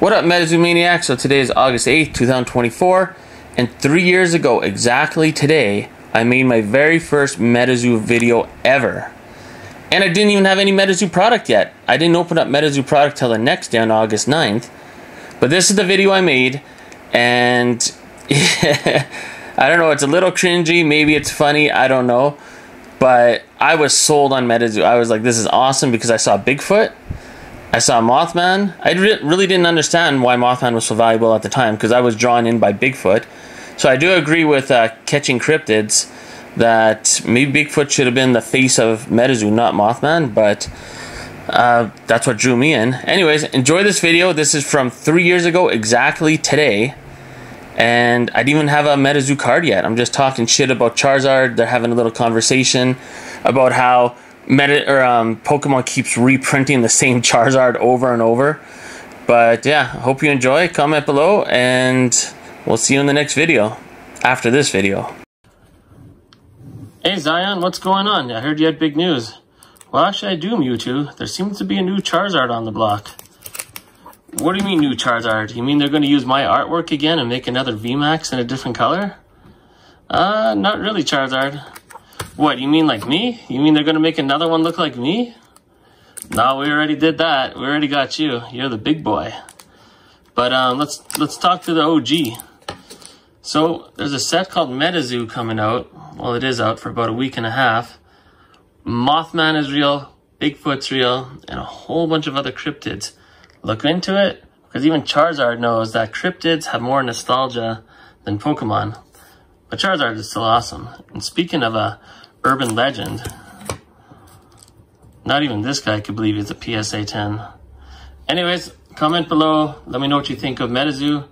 What up, Metazoo Maniacs? So today is August 8th, 2024, and three years ago, exactly today, I made my very first Metazoo video ever. And I didn't even have any Metazoo product yet. I didn't open up Metazoo product till the next day on August 9th. But this is the video I made, and I don't know, it's a little cringy, maybe it's funny, I don't know. But I was sold on Metazoo. I was like, this is awesome because I saw Bigfoot I saw Mothman. I re- really didn't understand why Mothman was so valuable at the time because I was drawn in by Bigfoot. So I do agree with uh, catching cryptids that maybe Bigfoot should have been the face of Metazoo, not Mothman, but uh, that's what drew me in. Anyways, enjoy this video. This is from three years ago, exactly today. And I didn't even have a Metazoo card yet. I'm just talking shit about Charizard. They're having a little conversation about how Meta or um, Pokemon keeps reprinting the same Charizard over and over. But yeah, hope you enjoy. Comment below, and we'll see you in the next video. After this video. Hey Zion, what's going on? I heard you had big news. Well, actually, I do, Mewtwo. There seems to be a new Charizard on the block. What do you mean, new Charizard? You mean they're going to use my artwork again and make another VMAX in a different color? Uh, not really, Charizard. What, you mean like me? You mean they're gonna make another one look like me? No, we already did that. We already got you. You're the big boy. But um, let's let's talk to the OG. So there's a set called MetaZoo coming out. Well, it is out for about a week and a half. Mothman is real, Bigfoot's real, and a whole bunch of other cryptids. Look into it, because even Charizard knows that cryptids have more nostalgia than Pokemon. But Charizard is still awesome. And speaking of a urban legend. Not even this guy could believe it's a PSA 10. Anyways, comment below. Let me know what you think of MetaZoo.